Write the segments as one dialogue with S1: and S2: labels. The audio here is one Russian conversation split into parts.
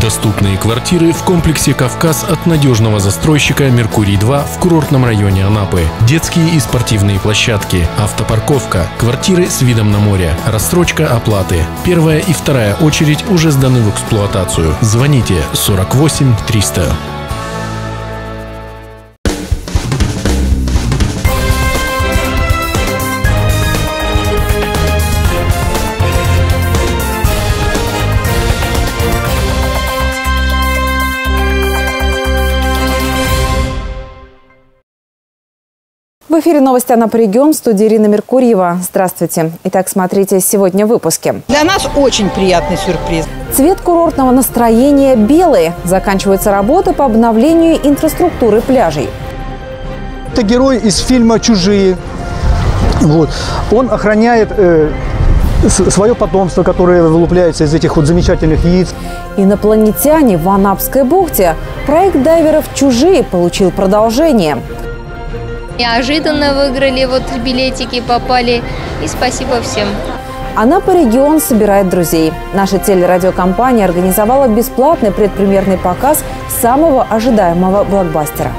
S1: Доступные квартиры в комплексе «Кавказ» от надежного застройщика «Меркурий-2» в курортном районе Анапы. Детские и спортивные площадки, автопарковка, квартиры с видом на море, рассрочка оплаты. Первая и вторая очередь уже сданы в эксплуатацию. Звоните 48 300.
S2: В эфире новости «Анапа регион» в студии Ирина Меркурьева. Здравствуйте. Итак, смотрите сегодня в выпуске.
S3: Для нас очень приятный сюрприз.
S2: Цвет курортного настроения белый. Заканчиваются работы по обновлению инфраструктуры пляжей.
S4: Это герой из фильма «Чужие». Вот. Он охраняет э, свое потомство, которое вылупляется из этих вот замечательных яиц.
S2: Инопланетяне в Анапской бухте. Проект дайверов «Чужие» получил продолжение.
S5: Неожиданно выиграли, вот билетики попали. И спасибо всем.
S2: Анапа регион собирает друзей. Наша телерадиокомпания организовала бесплатный предпремьерный показ самого ожидаемого блокбастера.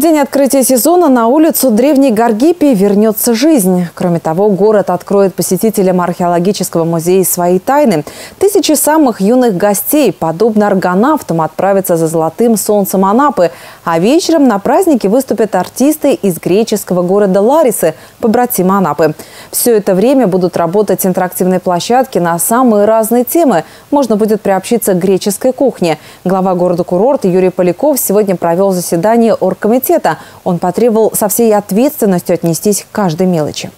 S2: День открытия сезона на улицу Древней Гаргипии вернется жизнь. Кроме того, город откроет посетителям археологического музея свои тайны. Тысячи самых юных гостей, подобно аргонавтам, отправятся за золотым солнцем Анапы. А вечером на празднике выступят артисты из греческого города Ларисы, побратима Анапы. Все это время будут работать интерактивные площадки на самые разные темы. Можно будет приобщиться к греческой кухне. Глава города-курорта Юрий Поляков сегодня провел заседание оргкомитета комитета. Он потребовал со всей ответственностью отнестись к каждой мелочи.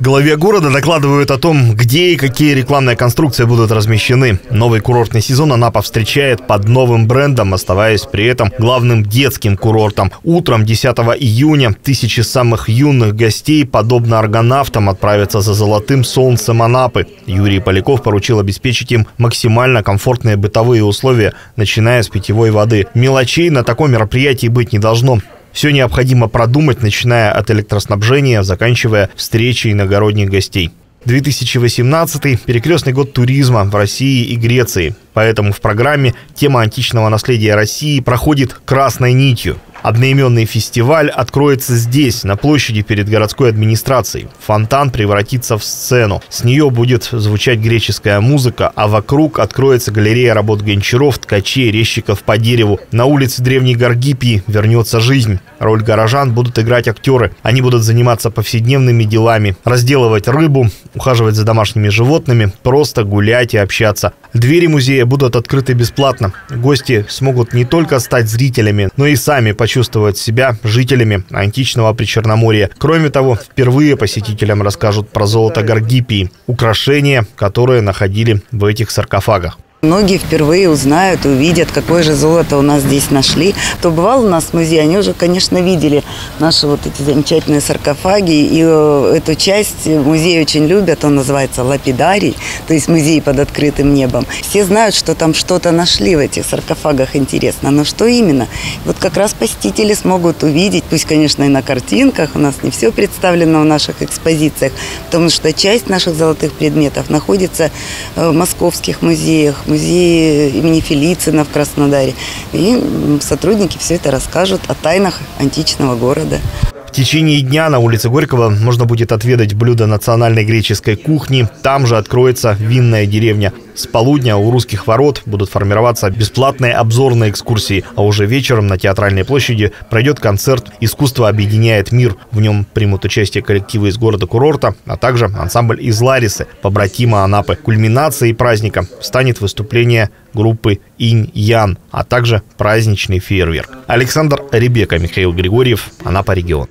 S6: Главе города докладывают о том, где и какие рекламные конструкции будут размещены. Новый курортный сезон Анапа встречает под новым брендом, оставаясь при этом главным детским курортом. Утром 10 июня тысячи самых юных гостей, подобно аргонавтам, отправятся за золотым солнцем Анапы. Юрий Поляков поручил обеспечить им максимально комфортные бытовые условия, начиная с питьевой воды. Мелочей на таком мероприятии быть не должно. Все необходимо продумать, начиная от электроснабжения, заканчивая встречей иногородних гостей. 2018 – перекрестный год туризма в России и Греции. Поэтому в программе тема античного наследия России проходит красной нитью. Одноименный фестиваль откроется здесь, на площади перед городской администрацией. Фонтан превратится в сцену. С нее будет звучать греческая музыка, а вокруг откроется галерея работ гончаров, ткачей, резчиков по дереву. На улице Древней Гаргипии вернется жизнь. Роль горожан будут играть актеры. Они будут заниматься повседневными делами, разделывать рыбу, ухаживать за домашними животными, просто гулять и общаться. Двери музея будут открыты бесплатно. Гости смогут не только стать зрителями, но и сами почувствовать почувствовать себя жителями античного Причерноморья. Кроме того, впервые посетителям расскажут про золото Гаргипии, украшения, которые находили в этих саркофагах.
S7: Многие впервые узнают, увидят, какое же золото у нас здесь нашли. Кто бывал у нас в музее, они уже, конечно, видели наши вот эти замечательные саркофаги. И э, эту часть музей очень любят, он называется лапидарий, то есть музей под открытым небом. Все знают, что там что-то нашли в этих саркофагах интересно, но что именно? Вот как раз посетители смогут увидеть, пусть, конечно, и на картинках, у нас не все представлено в наших экспозициях, потому что часть наших золотых предметов находится э, в московских музеях, музее имени Фелицина в Краснодаре. И сотрудники все это расскажут о тайнах античного города.
S6: В течение дня на улице Горького можно будет отведать блюда национальной греческой кухни. Там же откроется винная деревня. С полудня у русских ворот будут формироваться бесплатные обзорные экскурсии, а уже вечером на Театральной площади пройдет концерт «Искусство объединяет мир». В нем примут участие коллективы из города-курорта, а также ансамбль из Ларисы, побратима Анапы. Кульминацией праздника станет выступление группы Инь-Ян, а также праздничный фейерверк. Александр Ребека, Михаил Григорьев, Анапа регион.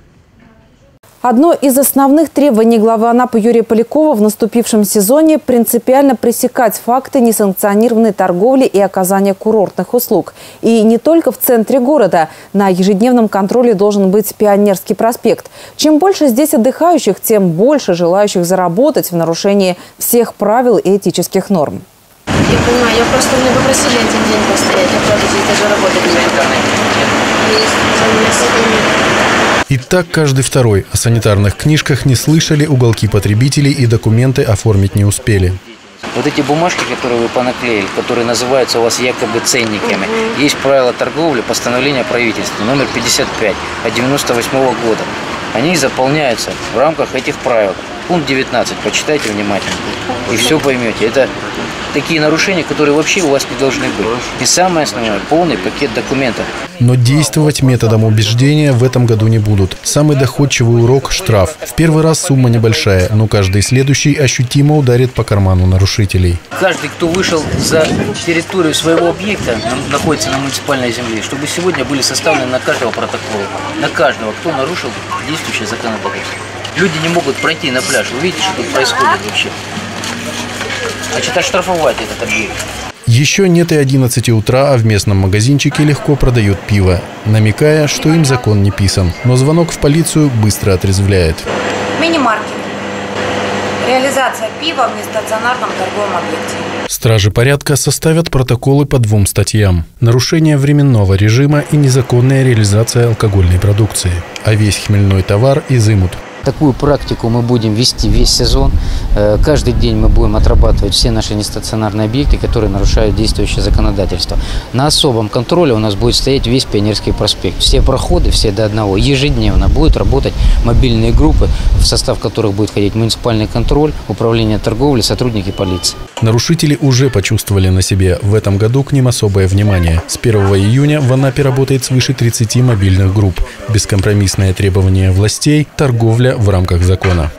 S2: Одно из основных требований главы Анапы Юрия Полякова в наступившем сезоне – принципиально пресекать факты несанкционированной торговли и оказания курортных услуг. И не только в центре города. На ежедневном контроле должен быть Пионерский проспект. Чем больше здесь отдыхающих, тем больше желающих заработать в нарушении всех правил и этических норм.
S8: Я понимаю, я просто меня попросили один день постоять, я правда здесь даже работать не
S1: и так каждый второй. О санитарных книжках не слышали, уголки потребителей и документы оформить не успели.
S9: Вот эти бумажки, которые вы понаклеили, которые называются у вас якобы ценниками, угу. есть правила торговли, постановление правительства номер 55 от 98 года. Они заполняются в рамках этих правил. Пункт 19, почитайте внимательно. И все поймете. Это такие нарушения, которые вообще у вас не должны быть. И самое основное, полный пакет документов.
S1: Но действовать методом убеждения в этом году не будут. Самый доходчивый урок – штраф. В первый раз сумма небольшая, но каждый следующий ощутимо ударит по карману нарушителей.
S9: Каждый, кто вышел за территорию своего объекта, находится на муниципальной земле, чтобы сегодня были составлены на каждого протоколы, на каждого, кто нарушил действующее законодательство. Люди не могут пройти на пляж. Вы видите, что тут происходит вообще? Значит, оштрафовать этот объект.
S1: Еще нет и 11 утра, а в местном магазинчике легко продают пиво, намекая, что им закон не писан. Но звонок в полицию быстро отрезвляет.
S10: Мини-маркет. Реализация пива в нестационарном торговом объекте.
S1: Стражи порядка составят протоколы по двум статьям. Нарушение временного режима и незаконная реализация алкогольной продукции. А весь хмельной товар изымут.
S9: Такую практику мы будем вести весь сезон. Э, каждый день мы будем отрабатывать все наши нестационарные объекты, которые нарушают действующее законодательство. На особом контроле у нас будет стоять весь Пионерский проспект. Все проходы, все до одного. Ежедневно будут работать мобильные группы, в состав которых будет входить муниципальный контроль, управление торговли, сотрудники полиции.
S1: Нарушители уже почувствовали на себе. В этом году к ним особое внимание. С 1 июня в Анапе работает свыше 30 мобильных групп. Бескомпромиссное требование властей – торговля в рамках закона.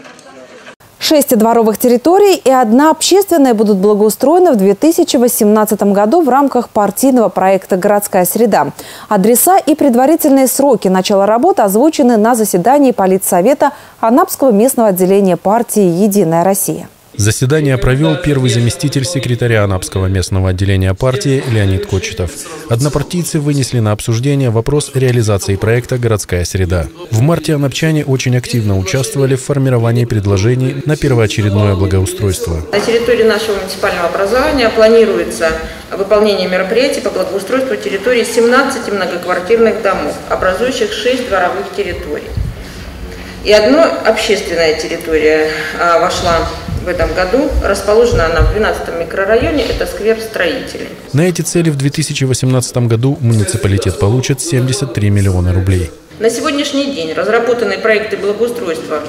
S2: Шесть дворовых территорий и одна общественная будут благоустроены в 2018 году в рамках партийного проекта «Городская среда». Адреса и предварительные сроки начала работы озвучены на заседании Политсовета Анапского местного отделения партии «Единая Россия».
S1: Заседание провел первый заместитель секретаря Анапского местного отделения партии Леонид Кочетов. Однопартийцы вынесли на обсуждение вопрос реализации проекта «Городская среда». В марте анапчане очень активно участвовали в формировании предложений на первоочередное благоустройство.
S11: На территории нашего муниципального образования планируется выполнение мероприятий по благоустройству территории 17 многоквартирных домов, образующих 6 дворовых территорий. И одна общественная территория а, вошла в этом году. Расположена она в 12 микрорайоне, это сквер строителей.
S1: На эти цели в 2018 году муниципалитет получит 73 миллиона рублей.
S11: На сегодняшний день разработаны проекты благоустройства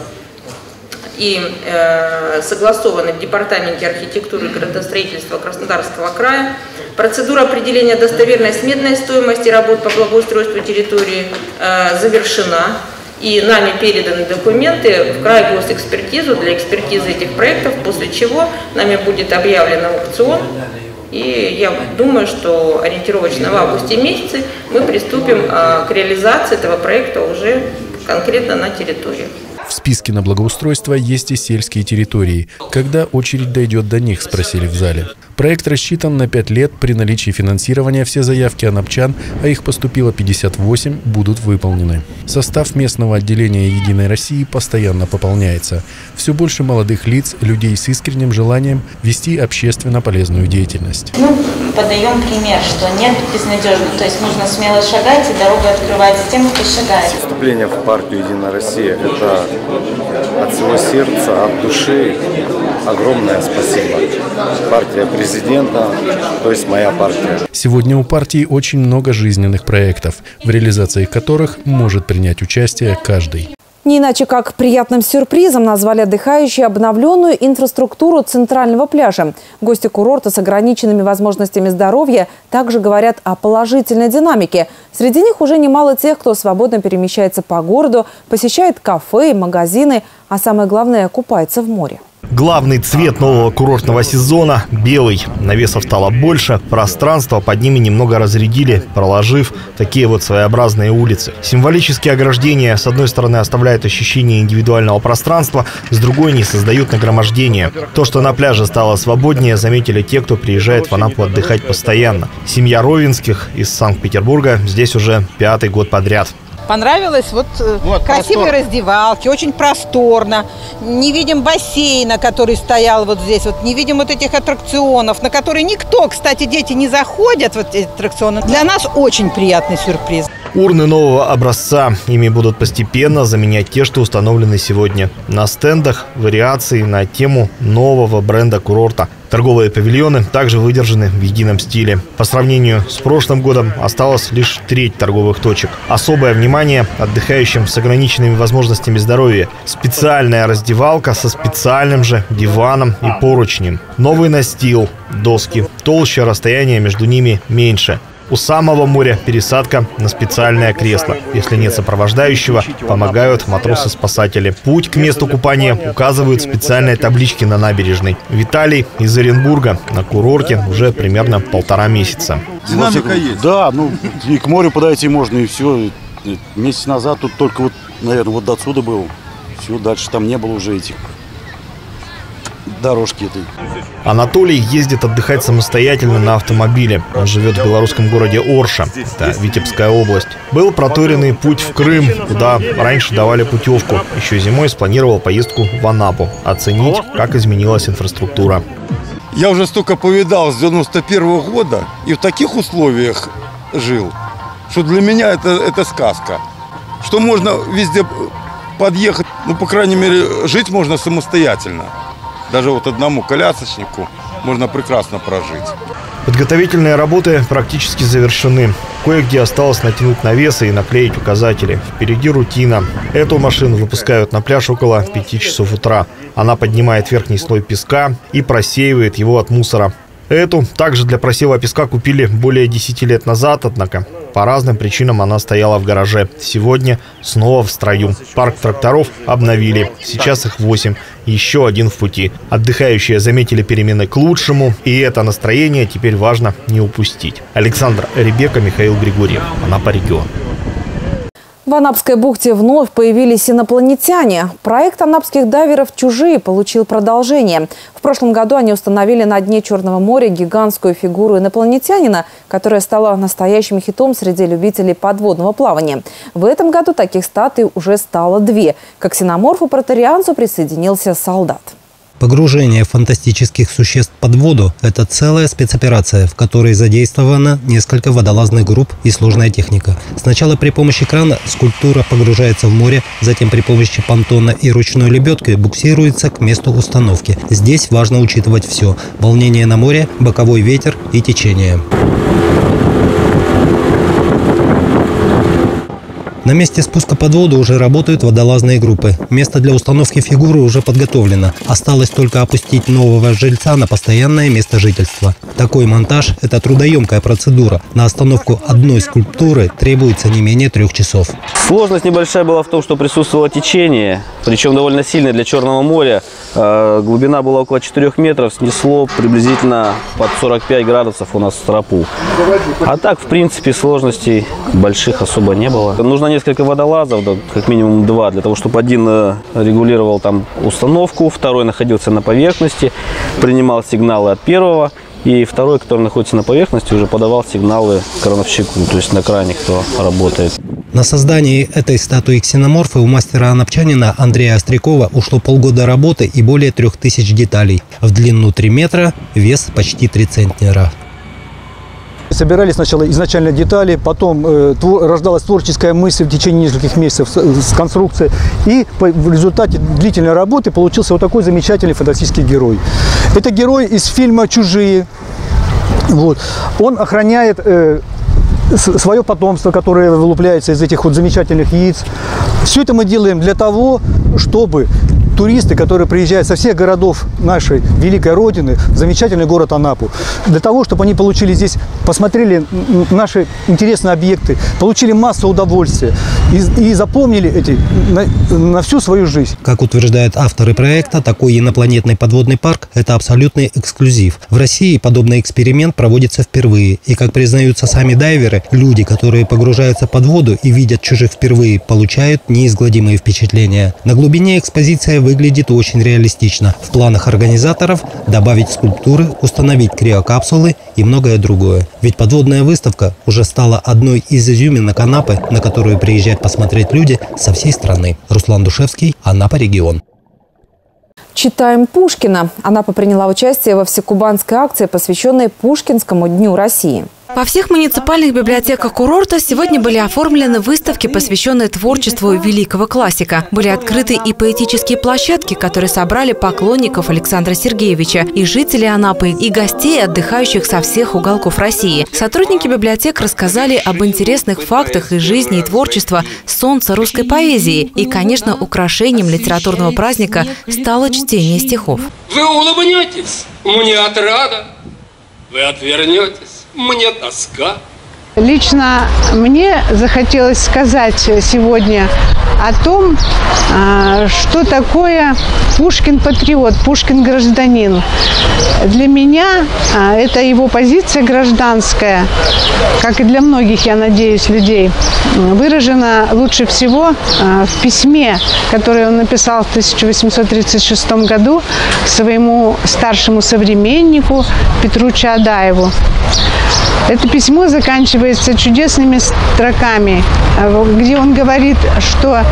S11: и э, согласованы в Департаменте архитектуры и градостроительства Краснодарского края. Процедура определения достоверной сметной стоимости работ по благоустройству территории э, завершена. И нами переданы документы в край госэкспертизу для экспертизы этих проектов, после чего нами будет объявлен аукцион. И я думаю, что ориентировочно в августе месяце мы приступим а, к реализации этого проекта уже конкретно на территории.
S1: В списке на благоустройство есть и сельские территории. Когда очередь дойдет до них, спросили в зале. Проект рассчитан на 5 лет. При наличии финансирования все заявки анапчан, а их поступило 58, будут выполнены. Состав местного отделения «Единой России» постоянно пополняется. Все больше молодых лиц, людей с искренним желанием вести общественно полезную деятельность.
S12: Мы подаем пример, что нет безнадежно, то есть нужно смело шагать, и дорога открывается тем, кто шагает.
S13: Вступление в партию «Единая Россия» – это от всего сердца, от души огромное спасибо. Партия президента, то есть моя партия.
S1: Сегодня у партии очень много жизненных проектов, в реализации которых может принять участие каждый.
S2: Не иначе как приятным сюрпризом назвали отдыхающие обновленную инфраструктуру центрального пляжа. Гости курорта с ограниченными возможностями здоровья также говорят о положительной динамике. Среди них уже немало тех, кто свободно перемещается по городу, посещает кафе и магазины, а самое главное – купается в море.
S6: Главный цвет нового курортного сезона – белый. Навесов стало больше, пространство под ними немного разрядили, проложив такие вот своеобразные улицы. Символические ограждения с одной стороны оставляют ощущение индивидуального пространства, с другой не создают нагромождения. То, что на пляже стало свободнее, заметили те, кто приезжает в Анапу отдыхать постоянно. Семья Ровинских из Санкт-Петербурга здесь уже пятый год подряд.
S3: Понравилось вот, э, вот красивые простор. раздевалки, очень просторно. Не видим бассейна, который стоял вот здесь. Вот не видим вот этих аттракционов, на которые никто, кстати, дети не заходят, вот эти аттракционы. Для нас очень приятный сюрприз.
S6: Урны нового образца. Ими будут постепенно заменять те, что установлены сегодня. На стендах вариации на тему нового бренда курорта. Торговые павильоны также выдержаны в едином стиле. По сравнению с прошлым годом осталось лишь треть торговых точек. Особое внимание отдыхающим с ограниченными возможностями здоровья. Специальная раздевалка со специальным же диваном и поручнем. Новый настил, доски. Толще расстояние между ними меньше. У самого моря пересадка на специальное кресло. Если нет сопровождающего, помогают матросы-спасатели. Путь к месту купания указывают специальные таблички на набережной. Виталий из Оренбурга на курорте уже примерно полтора месяца.
S14: Динамика есть? Да, ну и к морю подойти можно, и все. Месяц назад тут только вот, наверное, вот до отсюда был. Все, дальше там не было уже этих дорожки этой.
S6: Анатолий ездит отдыхать самостоятельно на автомобиле. Он живет в белорусском городе Орша, это Витебская область. Был проторенный путь в Крым, куда раньше давали путевку. Еще зимой спланировал поездку в Анапу, оценить, как изменилась инфраструктура.
S14: Я уже столько повидал с 91 -го года и в таких условиях жил, что для меня это, это сказка. Что можно везде подъехать, ну, по крайней мере, жить можно самостоятельно. Даже вот одному колясочнику можно прекрасно прожить.
S6: Подготовительные работы практически завершены. Кое-где осталось натянуть навесы и наклеить указатели. Впереди рутина. Эту машину выпускают на пляж около 5 часов утра. Она поднимает верхний слой песка и просеивает его от мусора. Эту также для просева песка купили более 10 лет назад, однако по разным причинам она стояла в гараже. Сегодня снова в строю. Парк тракторов обновили. Сейчас их 8. Еще один в пути. Отдыхающие заметили перемены к лучшему, и это настроение теперь важно не упустить. Александр Ребека, Михаил Григорьев. Анапа регион.
S2: В Анапской бухте вновь появились инопланетяне. Проект анапских дайверов «Чужие» получил продолжение. В прошлом году они установили на дне Черного моря гигантскую фигуру инопланетянина, которая стала настоящим хитом среди любителей подводного плавания. В этом году таких статуй уже стало две. К ксеноморфу-протарианцу присоединился солдат.
S15: Погружение фантастических существ под воду – это целая спецоперация, в которой задействовано несколько водолазных групп и сложная техника. Сначала при помощи крана скульптура погружается в море, затем при помощи понтона и ручной лебедки буксируется к месту установки. Здесь важно учитывать все – волнение на море, боковой ветер и течение. На месте спуска под воду уже работают водолазные группы. Место для установки фигуры уже подготовлено. Осталось только опустить нового жильца на постоянное место жительства. Такой монтаж – это трудоемкая процедура. На остановку одной скульптуры требуется не менее трех часов.
S16: Сложность небольшая была в том, что присутствовало течение, причем довольно сильное для Черного моря. Э, глубина была около 4 метров, снесло приблизительно под 45 градусов у нас тропу. А так, в принципе, сложностей больших особо не было. Нужно несколько водолазов, да, как минимум два, для того, чтобы один э, регулировал там установку, второй находился на поверхности, принимал сигналы от первого, и второй, который находится на поверхности, уже подавал сигналы крановщику, то есть на кране, кто работает.
S15: На создании этой статуи ксеноморфа у мастера анапчанина Андрея Острякова ушло полгода работы и более трех тысяч деталей. В длину 3 метра, вес почти 3 центнера.
S4: Собирали сначала изначально детали, потом э, твор, рождалась творческая мысль в течение нескольких месяцев с, с конструкцией. И по, в результате длительной работы получился вот такой замечательный фантастический герой. Это герой из фильма «Чужие». Вот. Он охраняет э, свое потомство, которое вылупляется из этих вот замечательных яиц. Все это мы делаем для того, чтобы туристы, которые приезжают со всех городов нашей великой Родины замечательный город Анапу, для того, чтобы они получили здесь, посмотрели наши интересные объекты, получили массу удовольствия и, и запомнили эти на, на всю свою жизнь.
S15: Как утверждают авторы проекта, такой инопланетный подводный парк – это абсолютный эксклюзив. В России подобный эксперимент проводится впервые. И, как признаются сами дайверы, люди, которые погружаются под воду и видят чужих впервые, получают неизгладимые впечатления. На глубине экспозиция выглядит очень реалистично. В планах организаторов добавить скульптуры, установить криокапсулы и многое другое. Ведь подводная выставка уже стала одной из изюминок Анапы, на которую приезжают посмотреть люди со всей страны. Руслан Душевский, Анапа регион.
S2: Читаем Пушкина. Анапа приняла участие во всекубанской акции, посвященной Пушкинскому дню России. Во всех муниципальных библиотеках курорта сегодня были оформлены выставки, посвященные творчеству великого классика. Были открыты и поэтические площадки, которые собрали поклонников Александра Сергеевича, и жителей Анапы, и гостей, отдыхающих со всех уголков России. Сотрудники библиотек рассказали об интересных фактах из жизни и творчества солнца русской поэзии. И, конечно, украшением литературного праздника стало чтение стихов.
S17: Вы улыбнетесь, мне отрада, вы отвернетесь мне тоска.
S18: Лично мне захотелось сказать сегодня о том, а, что такое Пушкин-патриот, Пушкин-гражданин. Для меня а, это его позиция гражданская, как и для многих, я надеюсь, людей, выражена лучше всего а, в письме, которое он написал в 1836 году своему старшему современнику Петру Чаадаеву. Это письмо заканчивается чудесными строками, где он говорит, что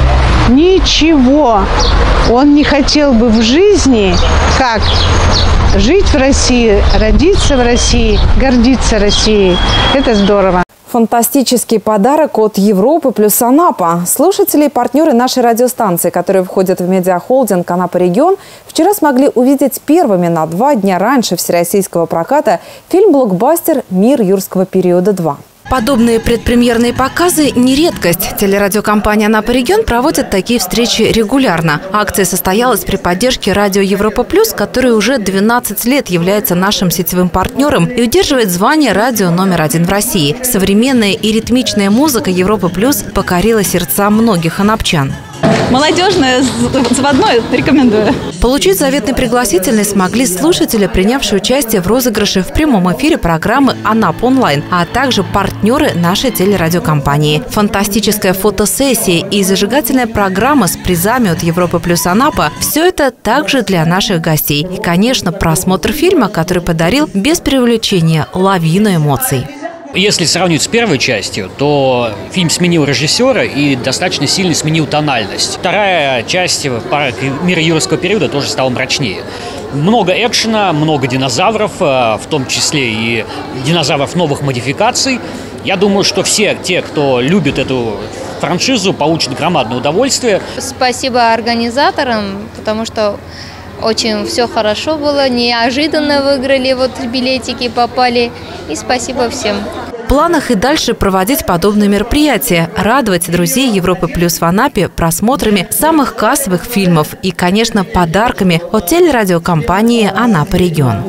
S18: ничего он не хотел бы в жизни, как жить в России, родиться в России, гордиться Россией. Это здорово.
S2: Фантастический подарок от Европы плюс Анапа. Слушатели и партнеры нашей радиостанции, которые входят в медиахолдинг Анапа Регион, вчера смогли увидеть первыми на два дня раньше всероссийского проката фильм-блокбастер «Мир юрского периода 2». Подобные предпремьерные показы – не редкость. Телерадиокомпания «Анапа Регион» проводит такие встречи регулярно. Акция состоялась при поддержке радио «Европа Плюс», который уже 12 лет является нашим сетевым партнером и удерживает звание радио номер один в России. Современная и ритмичная музыка «Европа Плюс» покорила сердца многих анапчан.
S19: Молодежное, заводное, рекомендую.
S2: Получить заветный пригласительный смогли слушатели, принявшие участие в розыгрыше в прямом эфире программы «Анап онлайн», а также партнеры нашей телерадиокомпании. Фантастическая фотосессия и зажигательная программа с призами от Европы плюс Анапа – все это также для наших гостей. И, конечно, просмотр фильма, который подарил без привлечения лавину эмоций.
S20: Если сравнивать с первой частью, то фильм сменил режиссера и достаточно сильно сменил тональность. Вторая часть парк мира юрского периода тоже стала мрачнее. Много экшена, много динозавров, э, в том числе и динозавров новых модификаций. Я думаю, что все те, кто любит эту франшизу, получат громадное удовольствие.
S5: Спасибо организаторам, потому что очень все хорошо было, неожиданно выиграли, вот билетики попали. И спасибо всем.
S2: В планах и дальше проводить подобные мероприятия, радовать друзей Европы Плюс в Анапе просмотрами самых кассовых фильмов и, конечно, подарками от телерадиокомпании «Анапа Регион».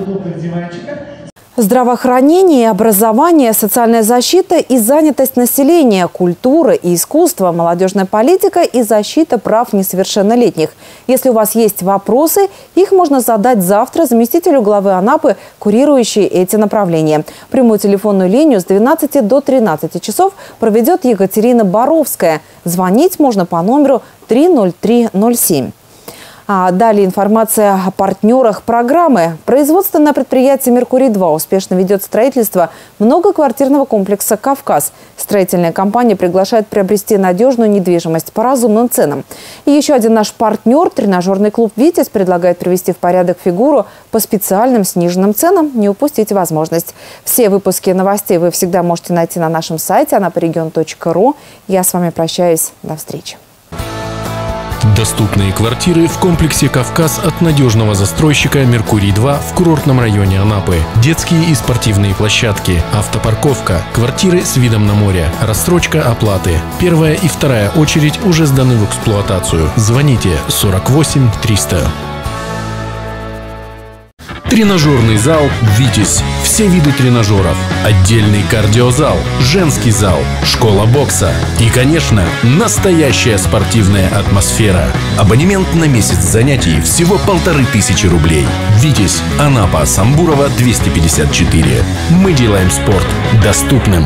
S2: Здравоохранение, образование, социальная защита и занятость населения, культура и искусство, молодежная политика и защита прав несовершеннолетних. Если у вас есть вопросы, их можно задать завтра заместителю главы Анапы, курирующей эти направления. Прямую телефонную линию с 12 до 13 часов проведет Екатерина Боровская. Звонить можно по номеру 30307. А далее информация о партнерах программы. Производственное предприятие «Меркурий-2» успешно ведет строительство многоквартирного комплекса «Кавказ». Строительная компания приглашает приобрести надежную недвижимость по разумным ценам. И еще один наш партнер, тренажерный клуб «Витязь», предлагает привести в порядок фигуру по специальным сниженным ценам. Не упустите возможность. Все выпуски новостей вы всегда можете найти на нашем сайте anaporegion.ru. Я с вами прощаюсь. До встречи.
S1: Доступные квартиры в комплексе «Кавказ» от надежного застройщика «Меркурий-2» в курортном районе Анапы. Детские и спортивные площадки, автопарковка, квартиры с видом на море, рассрочка оплаты. Первая и вторая очередь уже сданы в эксплуатацию. Звоните 48 300. Тренажерный зал «Витязь». Все виды тренажеров. Отдельный кардиозал, женский зал, школа бокса. И, конечно, настоящая спортивная атмосфера. Абонемент на месяц занятий всего полторы тысячи рублей. «Витязь», Анапа, Самбурова, 254. Мы делаем спорт доступным.